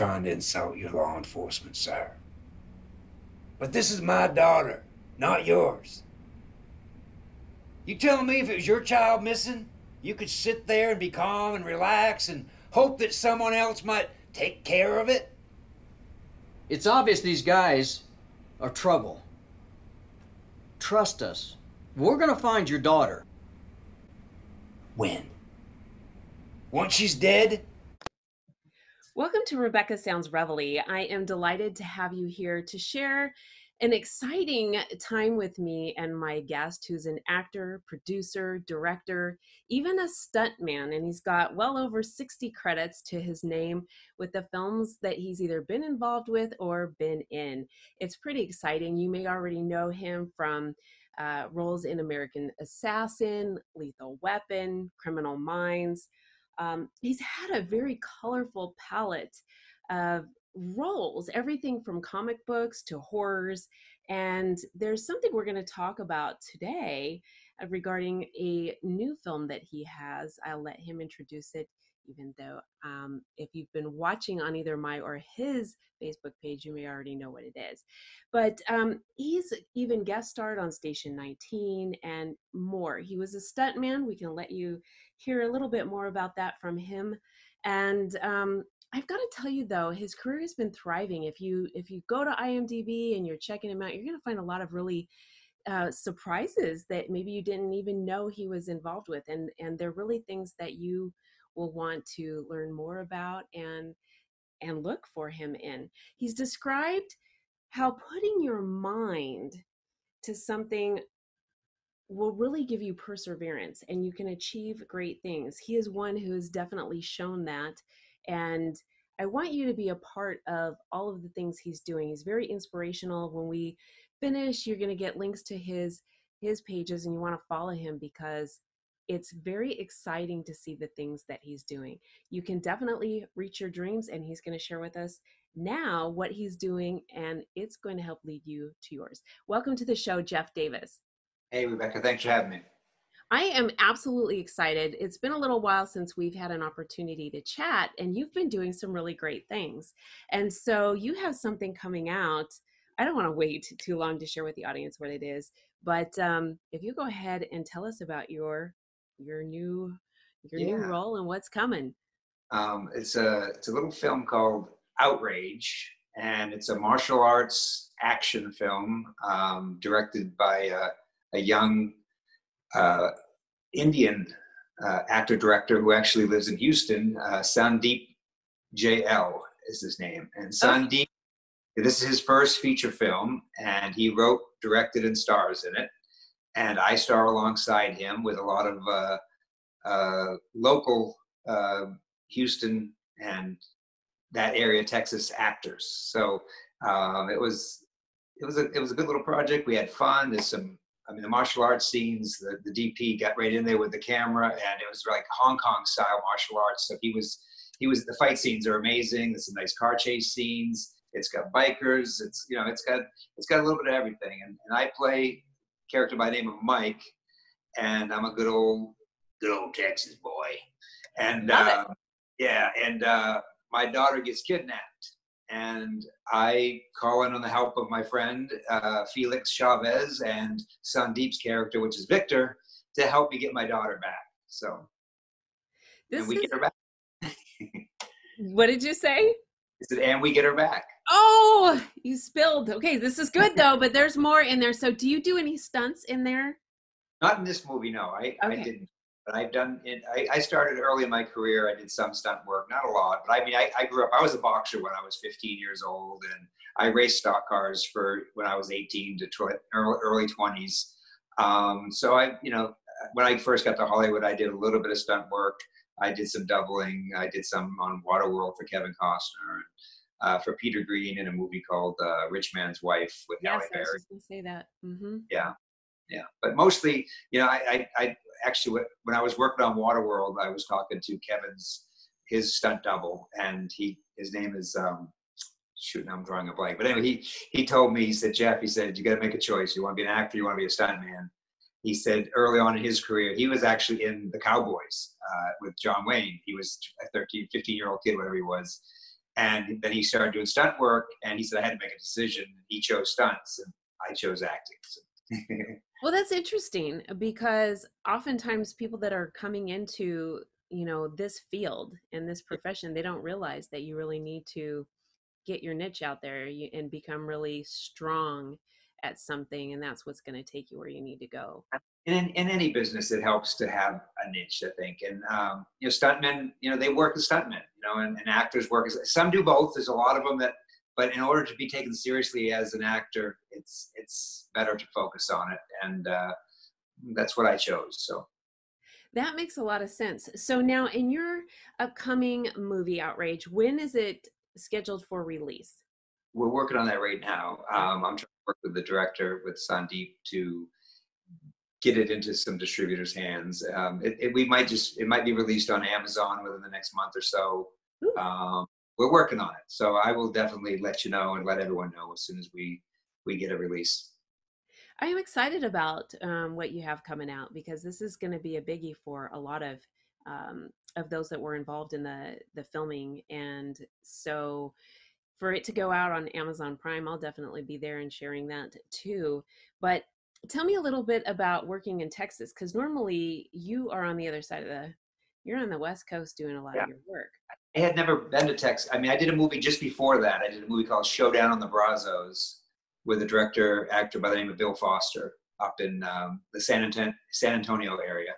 Trying to insult your law enforcement, sir. But this is my daughter, not yours. You telling me if it was your child missing, you could sit there and be calm and relax and hope that someone else might take care of it? It's obvious these guys are trouble. Trust us. We're gonna find your daughter. When? Once she's dead? Welcome to Rebecca Sounds Reveille. I am delighted to have you here to share an exciting time with me and my guest, who's an actor, producer, director, even a stuntman. And he's got well over 60 credits to his name with the films that he's either been involved with or been in. It's pretty exciting. You may already know him from uh, roles in American Assassin, Lethal Weapon, Criminal Minds. Um, he's had a very colorful palette of roles, everything from comic books to horrors. And there's something we're going to talk about today uh, regarding a new film that he has. I'll let him introduce it, even though um, if you've been watching on either my or his Facebook page, you may already know what it is. But um, he's even guest starred on Station 19 and more. He was a stuntman. We can let you hear a little bit more about that from him. And um, I've got to tell you though, his career has been thriving. If you if you go to IMDb and you're checking him out, you're going to find a lot of really uh, surprises that maybe you didn't even know he was involved with, and and they're really things that you will want to learn more about and and look for him in. He's described how putting your mind to something will really give you perseverance and you can achieve great things. He is one who has definitely shown that and I want you to be a part of all of the things he's doing. He's very inspirational. When we finish, you're going to get links to his his pages and you want to follow him because it's very exciting to see the things that he's doing. You can definitely reach your dreams and he's going to share with us now what he's doing and it's going to help lead you to yours. Welcome to the show, Jeff Davis. Hey, Rebecca. Thanks for having me. I am absolutely excited. It's been a little while since we've had an opportunity to chat, and you've been doing some really great things. And so you have something coming out. I don't want to wait too long to share with the audience what it is, but um, if you go ahead and tell us about your your new your yeah. new role and what's coming. Um, it's a it's a little film called Outrage, and it's a martial arts action film um, directed by a, a young uh, Indian uh, actor director who actually lives in Houston, uh, Sandeep JL is his name. And. Sandeep, this is his first feature film, and he wrote, directed, and stars in it. And I star alongside him with a lot of uh, uh, local uh, Houston and that area Texas actors. So um, it was it was a it was a good little project. We had fun. There's some I mean, the martial arts scenes, the, the DP got right in there with the camera, and it was like Hong Kong style martial arts. So he was, he was. The fight scenes are amazing. There's some nice car chase scenes. It's got bikers. It's you know, it's got it's got a little bit of everything. And, and I play character by the name of Mike, and I'm a good old good old Texas boy. And uh, yeah, and uh, my daughter gets kidnapped and I call in on the help of my friend uh, Felix Chavez and Sandeep's character, which is Victor, to help me get my daughter back. So, this and we is... get her back. what did you say? I said, and we get her back. Oh, you spilled. Okay, this is good though, but there's more in there. So, do you do any stunts in there? Not in this movie, no. I, okay. I didn't. But I've done it. I, I, started early in my career. I did some stunt work, not a lot, but I mean, I, I, grew up. I was a boxer when I was 15 years old, and I raced stock cars for when I was 18 to tw- early, early 20s. Um, so I, you know, when I first got to Hollywood, I did a little bit of stunt work. I did some doubling. I did some on Waterworld for Kevin Costner. Uh, for Peter Greene in a movie called uh, Rich Man's Wife with yes, Halle Berry. I was say that. Mm-hmm. Yeah, yeah. But mostly, you know, I, I, actually when I was working on Waterworld, I was talking to Kevin's his stunt double, and he his name is um, shoot, I'm drawing a blank. But anyway, he he told me he said Jeff, he said you got to make a choice. You want to be an actor, you want to be a stunt man. He said early on in his career, he was actually in the Cowboys uh, with John Wayne. He was a 13, 15 year old kid, whatever he was. And then he started doing stunt work, and he said I had to make a decision. He chose stunts, and I chose acting. So. well, that's interesting because oftentimes people that are coming into you know this field and this profession, they don't realize that you really need to get your niche out there and become really strong at something and that's what's going to take you where you need to go in, in any business it helps to have a niche i think. And um, you know stuntmen you know they work as stuntmen you know and, and actors work as some do both. There's a lot of them that but in order to be taken seriously as an actor it's it's better to focus on it. And uh, that's what i chose so. That makes a lot of sense. So now in your upcoming movie outrage when is it scheduled for release? We're working on that right now. Um, i'm trying to work with the director with sandeep to get it into some distributors' hands. Um, it, it, we might just it might be released on Amazon within the next month or so. Um, we're working on it, so I will definitely let you know and let everyone know as soon as we we get a release. I am excited about um, what you have coming out because this is going to be a biggie for a lot of um, of those that were involved in the the filming, and so for it to go out on Amazon Prime, I'll definitely be there and sharing that too. But tell me a little bit about working in Texas because normally you are on the other side of the you're on the west coast doing a lot yeah. of your work. I had never been to Texas. I mean, I did a movie just before that. I did a movie called Showdown on the Brazos with a director actor by the name of Bill Foster up in um, the San, Anton- San Antonio area,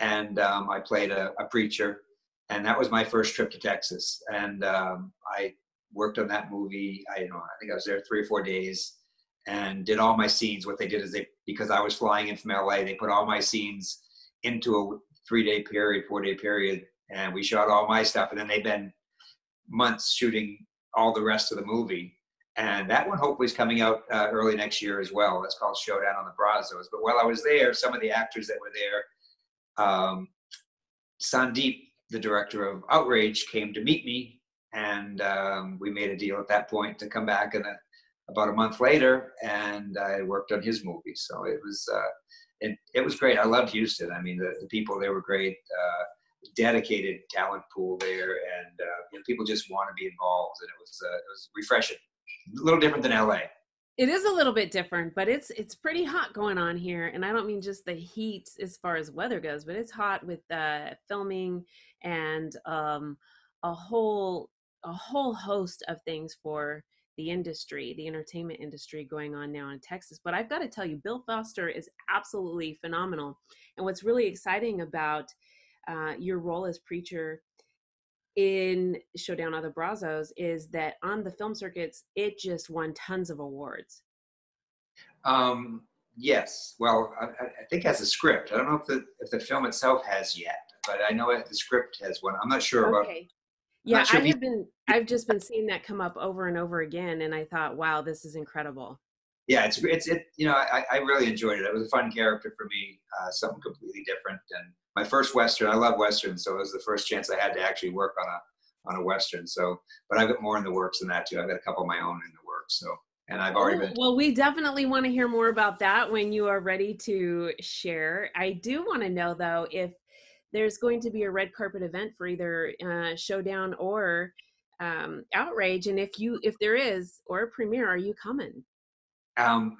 and um, I played a, a, preacher, and that was my first trip to Texas. And um, I worked on that movie. I you know I think I was there three or four days and did all my scenes. What they did is they, because I was flying in from LA, they put all my scenes into a three day period, four day period, and we shot all my stuff. And then they've been months shooting all the rest of the movie. And that one hopefully is coming out uh, early next year as well. It's called Showdown on the Brazos. But while I was there, some of the actors that were there, um, Sandeep, the director of Outrage, came to meet me, and um, we made a deal at that point to come back and about a month later, and I worked on his movie. So it was uh, it, it was great. I loved Houston. I mean, the, the people there were great. Uh, dedicated talent pool there, and uh, you know, people just want to be involved, and it was uh, it was refreshing. A little different than LA. It is a little bit different, but it's it's pretty hot going on here, and I don't mean just the heat as far as weather goes, but it's hot with uh, filming and um, a whole a whole host of things for the industry, the entertainment industry going on now in Texas. But I've got to tell you, Bill Foster is absolutely phenomenal. And what's really exciting about uh, your role as preacher in Showdown of the Brazos is that on the film circuits, it just won tons of awards. Um, yes. Well, I, I think as a script. I don't know if the if the film itself has yet, but I know the script has one. I'm not sure okay. about yeah, sure I have been. I've just been seeing that come up over and over again, and I thought, wow, this is incredible. Yeah, it's it's it. You know, I, I really enjoyed it. It was a fun character for me, uh, something completely different. And my first western. I love westerns, so it was the first chance I had to actually work on a on a western. So, but I've got more in the works than that too. I've got a couple of my own in the works. So, and I've already oh, been. Well, we definitely want to hear more about that when you are ready to share. I do want to know though if there's going to be a red carpet event for either uh, Showdown or um, Outrage, and if you if there is or a premiere, are you coming? Um,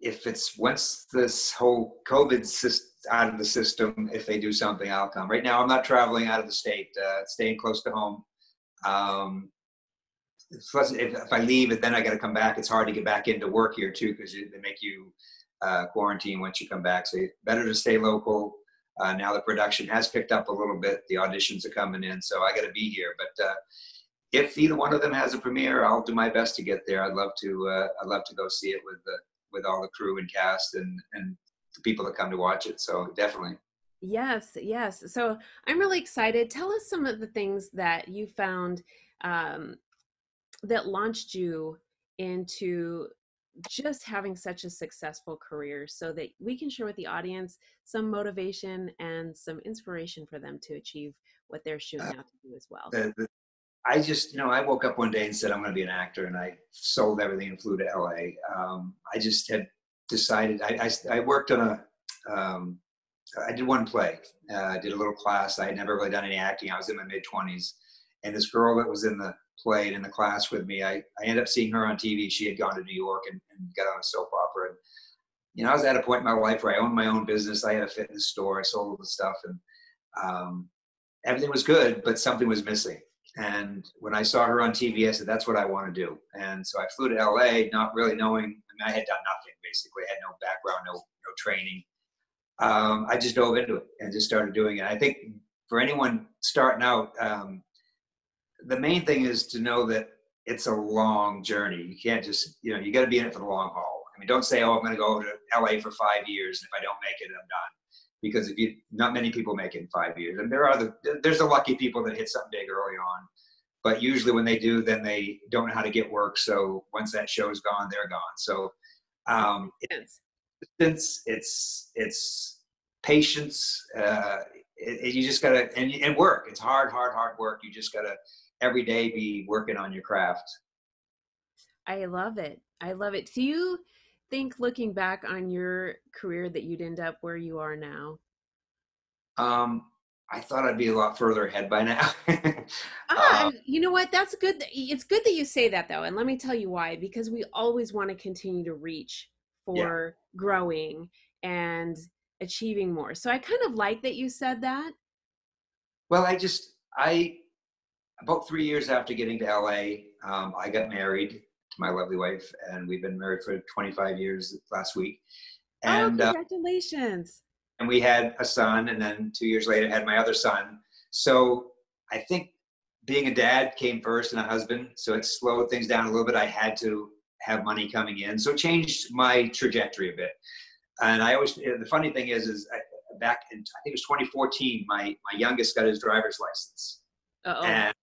if it's once this whole COVID system out of the system, if they do something, I'll come. Right now, I'm not traveling out of the state, uh, staying close to home. Um, plus, if, if I leave it, then I got to come back. It's hard to get back into work here too because they make you uh, quarantine once you come back. So better to stay local. Uh, now the production has picked up a little bit. The auditions are coming in, so I got to be here. But uh, if either one of them has a premiere, I'll do my best to get there. I'd love to. Uh, I'd love to go see it with the with all the crew and cast and and the people that come to watch it. So definitely. Yes, yes. So I'm really excited. Tell us some of the things that you found um, that launched you into just having such a successful career so that we can share with the audience some motivation and some inspiration for them to achieve what they're shooting uh, out to do as well. The, the, I just, you know, I woke up one day and said, I'm going to be an actor, and I sold everything and flew to LA. Um, I just had decided, I, I, I worked on a, um, I did one play, uh, I did a little class. I had never really done any acting. I was in my mid 20s. And this girl that was in the play and in the class with me, I, I ended up seeing her on TV. She had gone to New York and, and got on a soap opera. And, you know, I was at a point in my life where I owned my own business. I had a fitness store. I sold all the stuff and um, everything was good, but something was missing. And when I saw her on TV, I said, that's what I want to do. And so I flew to LA, not really knowing, I mean, I had done nothing basically. I had no background, no, no training. Um, I just dove into it and just started doing it. I think for anyone starting out, um, the main thing is to know that it's a long journey. You can't just, you know, you got to be in it for the long haul. I mean, don't say, oh, I'm going to go to LA for five years. And if I don't make it, I'm done. Because if you, not many people make it in five years. And there are the, there's the lucky people that hit something big early on. But usually when they do, then they don't know how to get work. So once that show's gone, they're gone. So um, it's, it's, it's, it's patience. Uh, it, it, you just gotta, and, and work. It's hard, hard, hard work. You just gotta, every day be working on your craft. I love it. I love it. Do you think looking back on your career that you'd end up where you are now? Um, I thought I'd be a lot further ahead by now. ah, um, you know what? That's good. It's good that you say that though. And let me tell you why, because we always want to continue to reach for yeah. growing and achieving more. So I kind of like that you said that. Well, I just, I, about three years after getting to LA, um, I got married to my lovely wife, and we've been married for 25 years last week. Oh, and, oh, congratulations! Uh, and we had a son, and then two years later, had my other son. So I think being a dad came first, and a husband. So it slowed things down a little bit. I had to have money coming in, so it changed my trajectory a bit. And I always, the funny thing is, is I, back in I think it was 2014, my my youngest got his driver's license. Uh-oh. And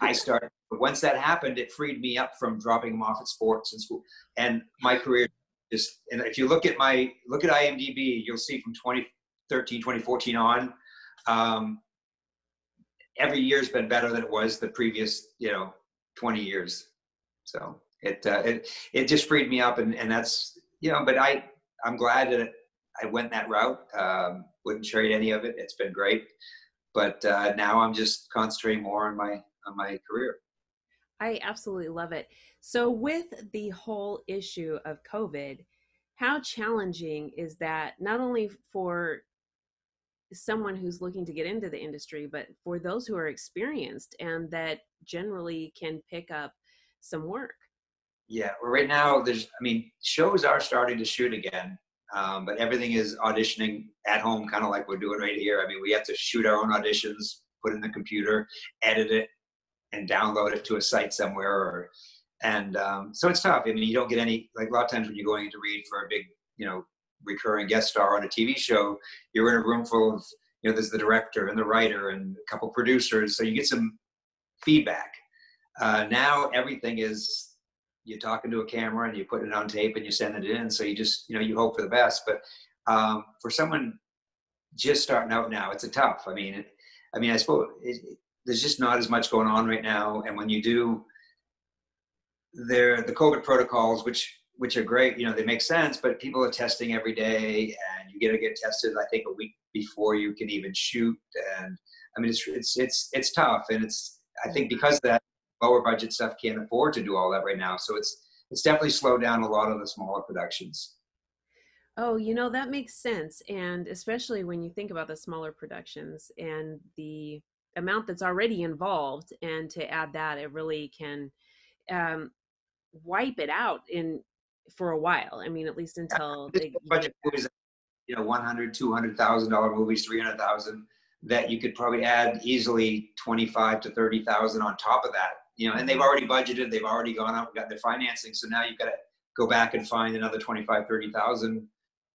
I started. Once that happened, it freed me up from dropping him off at sports and school. And my career just. And if you look at my look at IMDb, you'll see from 2013, 2014 on, um, every year's been better than it was the previous, you know, 20 years. So it uh, it it just freed me up, and and that's you know. But I I'm glad that I went that route. Um, wouldn't trade any of it. It's been great. But uh, now I'm just concentrating more on my on my career. I absolutely love it. So, with the whole issue of COVID, how challenging is that not only for someone who's looking to get into the industry, but for those who are experienced and that generally can pick up some work? Yeah, well, right now there's, I mean, shows are starting to shoot again, um, but everything is auditioning at home, kind of like we're doing right here. I mean, we have to shoot our own auditions, put in the computer, edit it, and download it to a site somewhere or and um, so it's tough. I mean, you don't get any like a lot of times when you're going to read for a big, you know, recurring guest star on a TV show, you're in a room full of you know, there's the director and the writer and a couple producers, so you get some feedback. Uh, now everything is you're talking to a camera and you put it on tape and you send it in, so you just you know you hope for the best. But um, for someone just starting out now, it's a tough. I mean, I mean, I suppose it, there's just not as much going on right now. And when you do, there the COVID protocols, which which are great, you know, they make sense, but people are testing every day, and you get to get tested. I think a week before you can even shoot, and I mean, it's it's it's it's tough, and it's I think because of that lower budget stuff can't afford to do all that right now, so it's it's definitely slowed down a lot of the smaller productions. Oh, you know, that makes sense. And especially when you think about the smaller productions and the amount that's already involved and to add that it really can um, wipe it out in for a while i mean at least until yeah, they, budget movies you know 100 200000 dollar movies 300000 that you could probably add easily 25 to 30000 on top of that you know and they've already budgeted they've already gone out and got their financing so now you've got to go back and find another 25 30000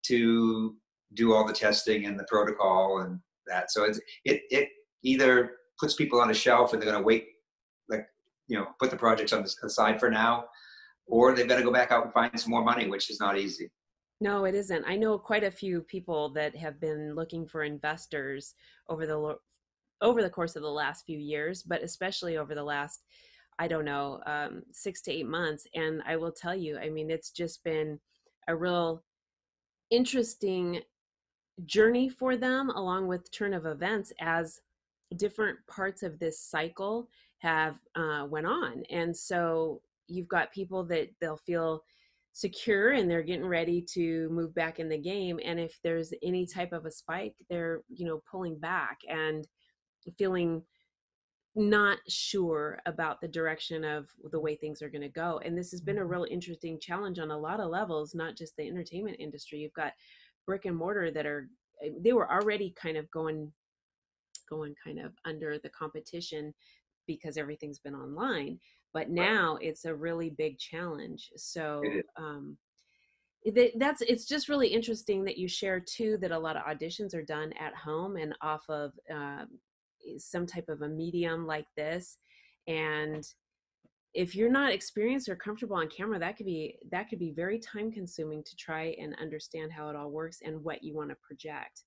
to do all the testing and the protocol and that so it's it it either puts people on a shelf and they're going to wait, like, you know, put the projects on the side for now, or they've got to go back out and find some more money, which is not easy. No, it isn't. I know quite a few people that have been looking for investors over the over the course of the last few years, but especially over the last, I don't know, um, six to eight months. And I will tell you, I mean, it's just been a real interesting journey for them, along with turn of events as different parts of this cycle have uh, went on and so you've got people that they'll feel secure and they're getting ready to move back in the game and if there's any type of a spike they're you know pulling back and feeling not sure about the direction of the way things are going to go and this has been a Mm-hmm. real interesting challenge on a lot of levels not just the entertainment industry you've got brick and mortar that are eh, they were already kind of going going kind of under the competition because everything's been online but now it's a really big challenge so um that's it's just really interesting that you share too that a lot of auditions are done at home and off of um, some type of a medium like this and if you're not experienced or comfortable on camera that could be that could be very time consuming to try and understand how it all works and what you want to project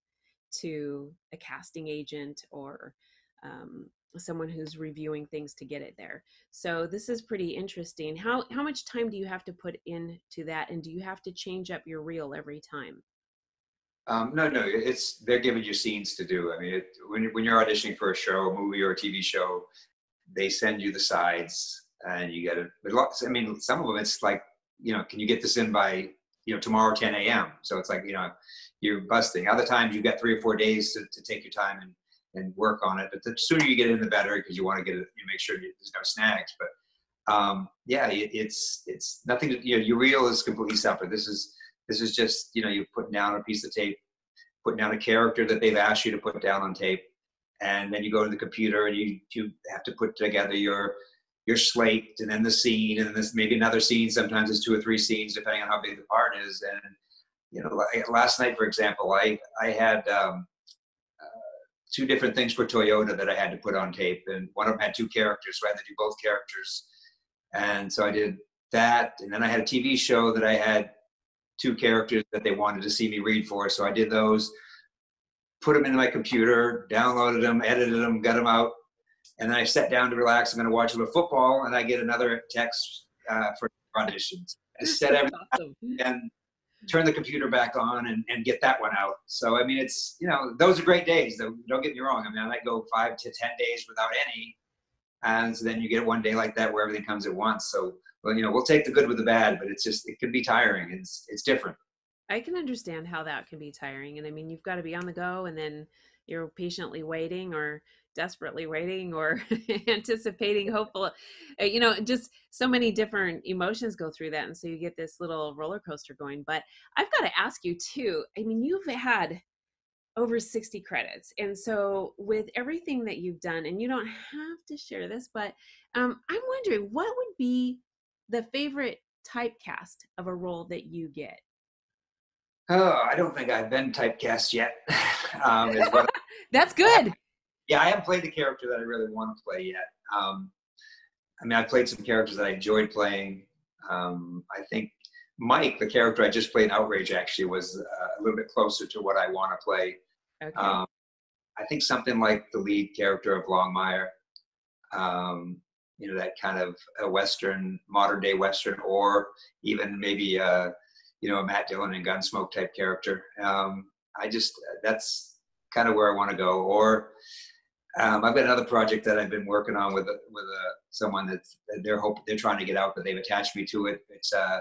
to a casting agent or um, someone who's reviewing things to get it there. So this is pretty interesting. How how much time do you have to put into that and do you have to change up your reel every time Um, no, no, it's they're giving you scenes to do. I mean, it, when when you're auditioning for a show, a movie, or a TV show, they send you the sides, and you get it. But lots, I mean, some of them it's like, you know, can you get this in by you know tomorrow 10 a.m. So it's like you know, you're busting. Other times you got three or four days to, to take your time and and work on it. But the sooner you get in, the better because you want to get it. You make sure you, there's no snags. But um, yeah, it, it's it's nothing. To, you know, your reel is completely separate. This is this is just you know you're putting down a piece of tape putting down a character that they've asked you to put down on tape and then you go to the computer and you you have to put together your your slate and then the scene and then this maybe another scene sometimes it's two or three scenes depending on how big the part is and you know like last night for example i i had um, uh, two different things for toyota that i had to put on tape and one of them had two characters so i had to do both characters and so i did that and then i had a tv show that i had two characters that they wanted to see me read for. So I did those, put them into my computer, downloaded them, edited them, got them out, and then I sat down to relax. I'm going to watch a little football, and I get another text uh, for auditions. I set everything awesome. and turn the computer back on and, and get that one out. So I mean, it's you know those are great days. Though don't get me wrong. I mean, I might go five to ten days without any, and so then you get one day like that where everything comes at once. So well, you know, we'll take the good with the bad, but it's just it can be tiring. It's it's different. I can understand how that can be tiring. And I mean, you've got to be on the go and then you're patiently waiting or desperately waiting or anticipating, hopeful. uh, You know, just so many different emotions go through that. And so you get this little roller coaster going. But I've got to ask you too I mean, you've had over 60 credits. And so with everything that you've done, and you don't have to share this, but um, I'm wondering what would be the favorite typecast of a role that you get? Oh, I don't think I've been typecast yet. um, That's good. yeah, I haven't played the character that I really want to play yet. Um, I mean, I've played some characters that I enjoyed playing. Um, I think Mike, the character I just played in Outrage, actually was uh, a little bit closer to what I want to play. Okay. Um, I think something like the lead character of Longmire, um, you know, that kind of a Western, modern day Western, or even maybe, a, you know, a Matt Dillon and Gunsmoke type character. Um, I just, that's kind of where I want to go. Or um, I've got another project that I've been working on with, with a, someone that's, that they're hope they're trying to get out, but they've attached me to it. It's uh,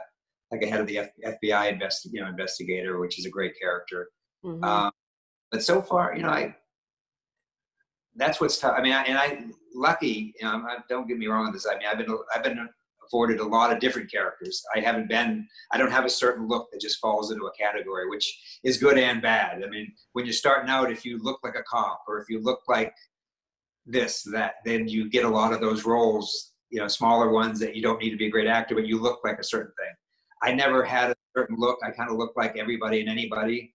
like a head of the F- FBI invest, you know, investigator, which is a great character. Mhm. Um, but so far, you know, I that's what's tough. I mean, I, and I lucky. You know, don't get me wrong on this. I mean, I've been I've been afforded a lot of different characters. I haven't been. I don't have a certain look that just falls into a category, which is good and bad. I mean, when you're starting out, if you look like a cop or if you look like this, that, then you get a lot of those roles. You know, smaller ones that you don't need to be a great actor, but you look like a certain thing. I never had a certain look. I kind of look like everybody and anybody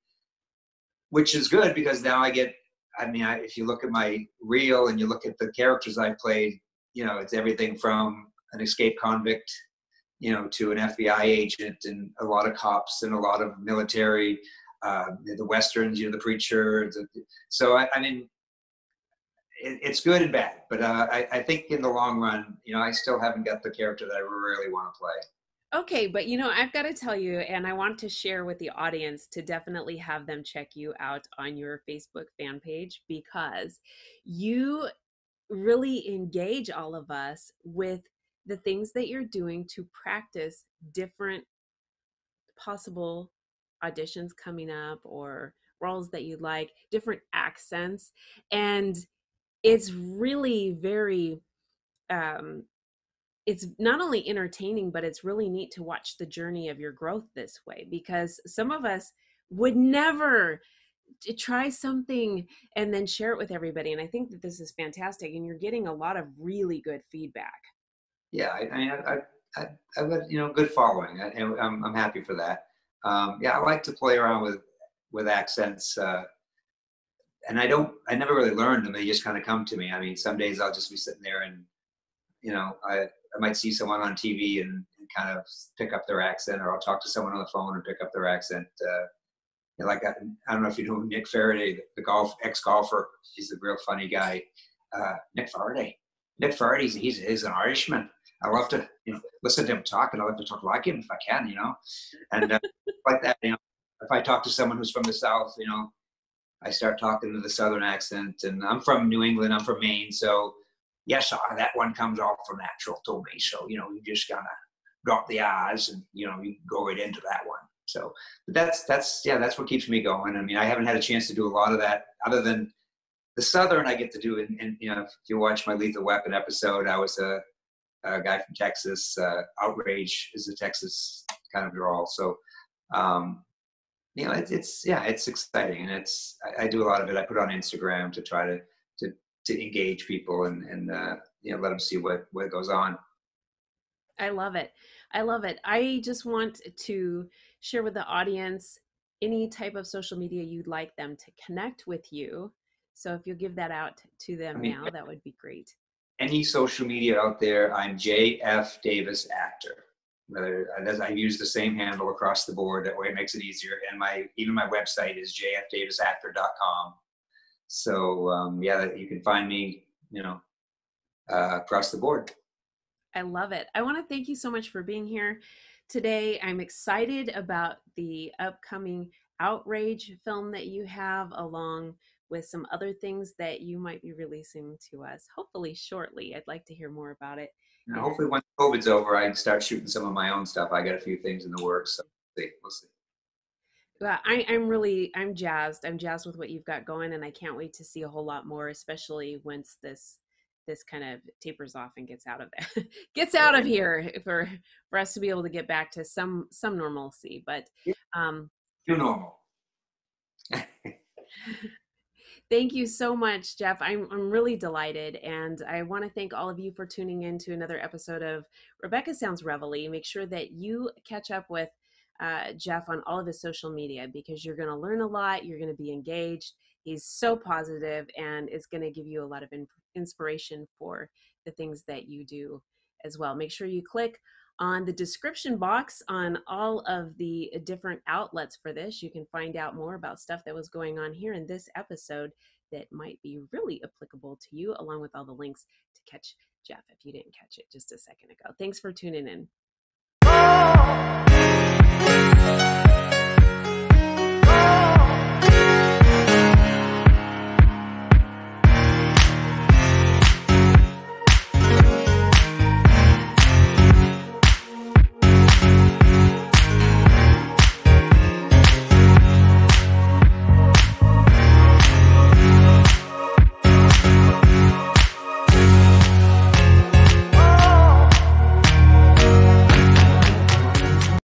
which is good because now I get. I mean, I, if you look at my reel and you look at the characters I played, you know, it's everything from an escaped convict, you know, to an FBI agent and a lot of cops and a lot of military, uh, the westerns, you know, the preacher. The, so I, I mean, it, it's good and bad, but uh, I, I think in the long run, you know, I still haven't got the character that I really want to play. Okay, but you know, I've got to tell you, and I want to share with the audience to definitely have them check you out on your Facebook fan page because you really engage all of us with the things that you're doing to practice different possible auditions coming up or roles that you like, different accents. And it's really very um it's not only entertaining but it's really neat to watch the journey of your growth this way because some of us would never try something and then share it with everybody and i think that this is fantastic and you're getting a lot of really good feedback. Yeah i i i, I have got you know good following and I'm, I'm happy for that. Um, yeah i like to play around with with accents uh, and i don't i never really learned them they just kind of come to me. I mean some days i'll just be sitting there and you know i i might see someone on tv and, and kind of pick up their accent or i'll talk to someone on the phone and pick up their accent uh, you know, like I, I, don't know if you know Nick Faraday, the golf ex golfer. He's a real funny guy. Uh, Nick Faraday. Nick Faraday. He's, he's an Irishman. I love to you know listen to him talk, and I love to talk like him if I can. You know, and uh, like that. You know, if I talk to someone who's from the South, you know, I start talking to the Southern accent. And I'm from New England. I'm from Maine, so yes, uh, that one comes off for natural to me. So you know, you just gotta drop the eyes, and you know, you go right into that one. So but that's that's yeah, that's what keeps me going. I mean, I haven't had a chance to do a lot of that other than the Southern. I get to do, and, and you know, if you watch my Lethal Weapon episode, I was a, a guy from Texas. Uh, Outrage is a Texas kind of drawl. So, um, you know, it, it's yeah, it's exciting, and it's I, I, do a lot of it. I put on Instagram to try to to engage people and and uh, you know let them see what what goes on. I love it. I love it. I just want to share with the audience any type of social media you'd like them to connect with you. So if you'll give that out to them I mean, now, that would be great. Any social media out there, I'm JF Davis Actor. Whether I use the same handle across the board, that way it makes it easier. And my even my website is jfdavisactor.com. So um, yeah, you can find me, you know, uh, across the board. I love it. I want to thank you so much for being here today. I'm excited about the upcoming Outrage film that you have, along with some other things that you might be releasing to us, hopefully shortly. I'd like to hear more about it. Hopefully, once COVID's over, I can start shooting some of my own stuff. I got a few things in the works. So we'll see. We'll see. Well, I, I'm really, I'm jazzed. I'm jazzed with what you've got going, and I can't wait to see a whole lot more, especially once this this kind of tapers off and gets out of there gets out of here for for us to be able to get back to some some normalcy but um you're normal. Thank you so much jeff. I'm, I'm really delighted and i want to thank all of you for tuning in to another episode of rebecca sounds reveille. Make sure that you catch up with uh, jeff on all of his social media because you're going to learn a lot you're going to be engaged he's so positive and is going to give you a lot of in- inspiration for the things that you do as well. Make sure you click on the description box on all of the different outlets for this. You can find out more about stuff that was going on here in this episode that might be really applicable to you, along with all the links to catch Jeff if you didn't catch it just a second ago. Thanks for tuning in. Thank you.